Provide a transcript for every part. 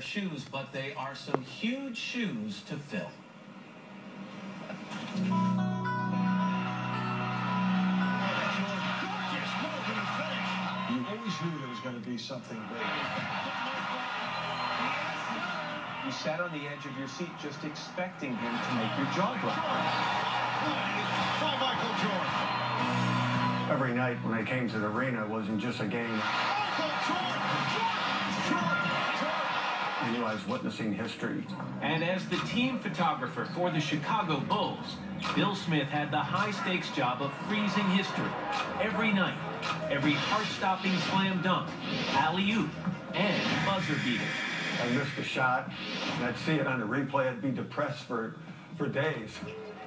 shoes, but they are some huge shoes to fill. You always knew there was going to be something big. You sat on the edge of your seat just expecting him to make your jaw drop. Michael Jordan. Every night when I came to the arena, it wasn't just a game. Michael Jordan. Jordan. I was witnessing history. And as the team photographer for the Chicago Bulls, Bill Smith had the high-stakes job of freezing history every night. Every heart-stopping slam dunk, alley-oop, and buzzer beater. I missed a shot, and I'd see it on the replay. I'd be depressed for, for days.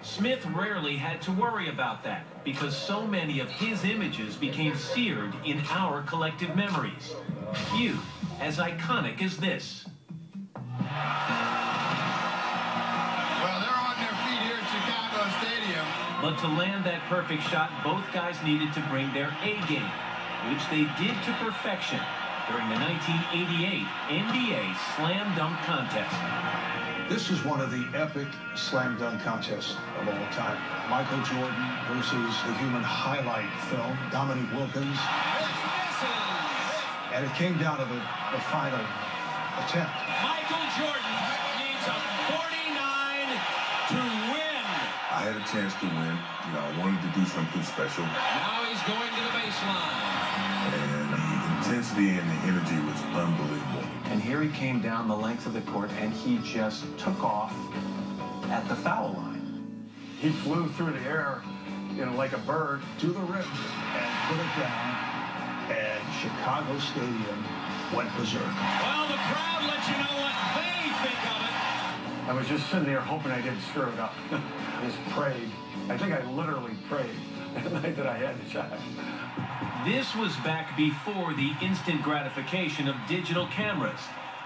Smith rarely had to worry about that because so many of his images became seared in our collective memories. Few as iconic as this. Well, they're on their feet here at Chicago Stadium. But to land that perfect shot, both guys needed to bring their A game, which they did to perfection during the 1988 NBA Slam Dunk Contest. This is one of the epic slam dunk contests of all time. Michael Jordan versus the human highlight film, Dominique Wilkins. And it came down to the, the final attempt. Michael Jordan needs a 49 to win. I had a chance to win. You know, I wanted to do something special. Now he's going to the baseline. And the intensity and the energy was unbelievable. And here he came down the length of the court and he just took off at the foul line. He flew through the air, you know, like a bird. to the rim and put it down. And Chicago Stadium went berserk. Well, the crowd lets you know what they think of it. I was just sitting there hoping I didn't screw it up. I just prayed. I think I literally prayed the night that I had the shot. This was back before the instant gratification of digital cameras,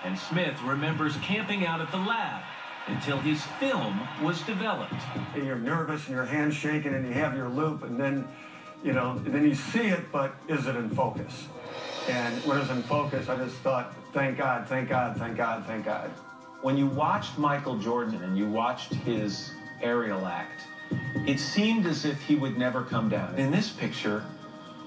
and Smith remembers camping out at the lab until his film was developed. And you're nervous and your hand's shaking and you have your loupe and then, you know, then you see it, but is it in focus? And when it was in focus, I just thought, thank God, thank God, thank God, thank God. When you watched Michael Jordan and you watched his aerial act, it seemed as if he would never come down. In this picture,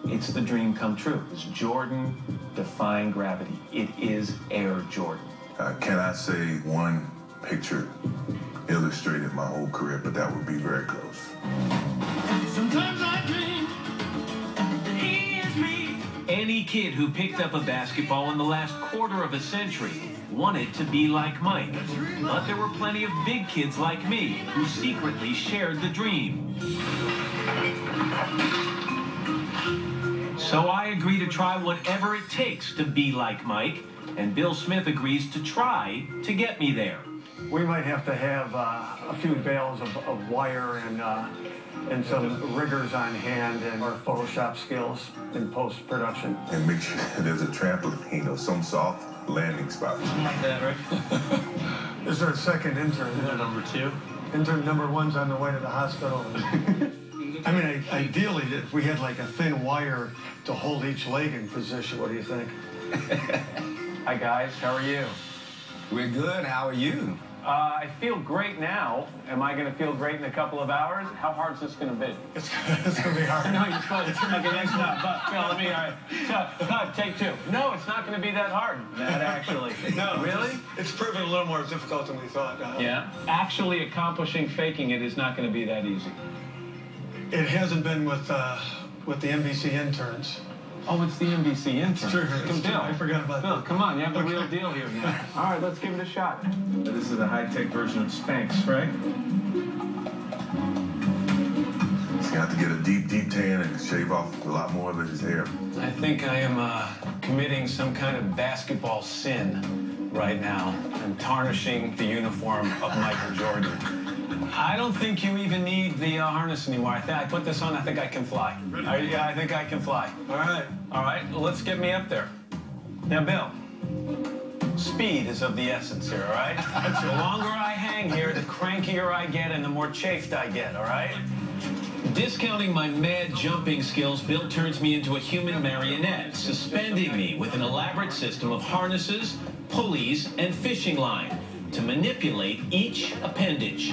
it's the dream come true. It's Jordan defying gravity. It is Air Jordan. Uh, can I say one picture illustrated my whole career, but that would be very close. Any kid who picked up a basketball in the last quarter of a century wanted to be like Mike. But there were plenty of big kids like me who secretly shared the dream. So I agree to try whatever it takes to be like Mike, and Bill Smith agrees to try to get me there. We might have to have uh, a few bales of, of wire and uh, and some riggers on hand and our Photoshop skills in post-production. And make sure there's a trampoline or some soft landing spot. Like that, right? Is there a second intern? Number two. Intern number one's on the way to the hospital. I mean, I, ideally, if we had like a thin wire to hold each leg in position, what do you think? Hi, guys. How are you? We're good. How are you? Uh, I feel great now. Am I going to feel great in a couple of hours? How hard is this going to be? It's, it's gonna be hard. No, you're supposed to. Okay, next time. But, Phil, let me, all right. So, cut, take two. No, it's not going to be that hard. That actually. No, Really? It's proven a little more difficult than we thought. Uh, Yeah. Actually accomplishing faking it is not going to be that easy. It hasn't been with uh, with the NBC interns. Oh, it's the NBC intern. It's true. It's Come, true. Bill. I forgot about Bill, that. come on. You have the Okay. real deal here now. All right, let's give it a shot. This is a high-tech version of Spanx, right? He's gonna to get a deep, deep tan and shave off a lot more of his hair. I think I am uh, committing some kind of basketball sin right now. I'm tarnishing the uniform of Michael Jordan. I don't think you even need the uh, harness anymore. I, I put this on. I think I can fly. I, yeah, I think I can fly. All right. All right, let's get me up there. Now, Bill, speed is of the essence here, all right? the longer I hang here, the crankier I get and the more chafed I get, all right? Discounting my mad jumping skills, Bill turns me into a human marionette, suspending me with an elaborate system of harnesses, pulleys, and fishing line to manipulate each appendage.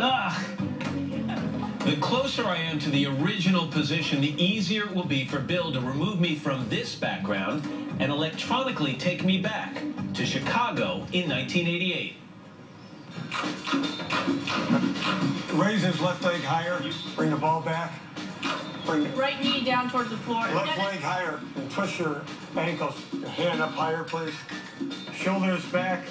Ah. The closer I am to the original position, the easier it will be for Bill to remove me from this background and electronically take me back to Chicago in 1988. Raise his left leg higher. Bring the ball back. Bring the Right knee down towards the floor. left leg higher and twist your ankles. Your hand up higher, please. Shoulders back.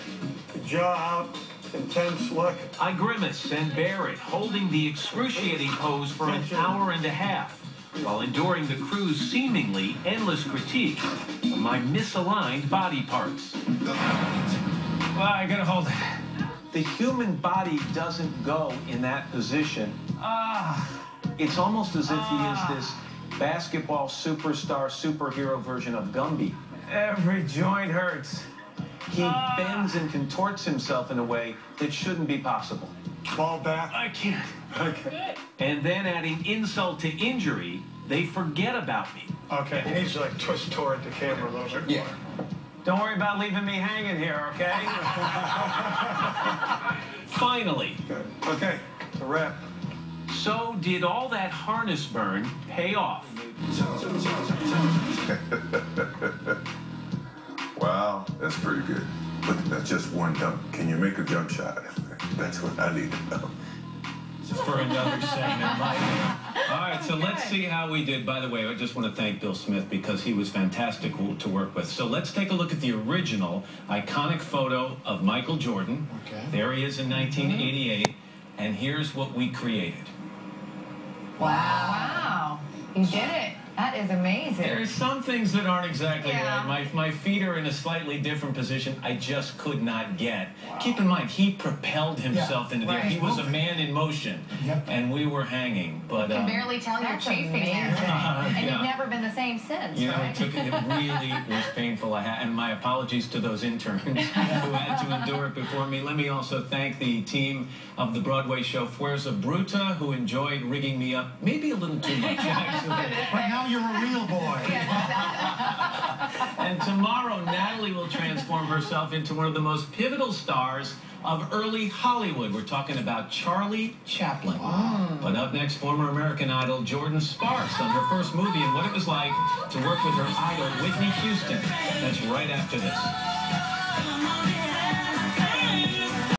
Jaw out. Intense look. I grimace and bear it, holding the excruciating pose for an hour and a half, while enduring the crew's seemingly endless critique of my misaligned body parts. Well, I gotta hold it. The human body doesn't go in that position. Ah. It's almost as if he is this basketball superstar superhero version of Gumby. Every joint hurts. He bends and contorts himself in a way that shouldn't be possible. Ball back. I can't. Okay. And then adding insult to injury, they forget about me. Okay. He needs to like twist toward the camera a little bit Yeah. more. Don't worry about leaving me hanging here, okay? Finally, Good. Okay. A wrap. so did all that harness burn pay off? Wow, that's pretty good. But that's just one dunk. Can you make a jump shot? That's what I need to know. For another segment, Mike. All right, so let's see how we did. By the way, I just want to thank Bill Smith because he was fantastic to work with. So let's take a look at the original iconic photo of Michael Jordan. Okay. There he is in mm-hmm. 1988. And here's what we created. Wow. Wow. You did it. That is amazing. There are some things that aren't exactly Yeah. right. My, my feet are in a slightly different position. I just could not get. Keep in mind, he propelled himself into the air. He was a man in motion, and we were hanging. But I can um, barely tell you're chafing there. amazing. And Yeah. you've never been the same since, You know, it took it really was painful. I had, and my apologies to those interns who had to endure it before me. Let me also thank the team of the Broadway show Fuerza Bruta, who enjoyed rigging me up maybe a little too much, actually. But now you're a real boy. And tomorrow, Natalie will transform herself into one of the most pivotal stars of early Hollywood. We're talking about Charlie Chaplin. Oh. But up next, former American Idol Jordin Sparks on her first movie and what it was like to work with her idol Whitney Houston. That's right after this.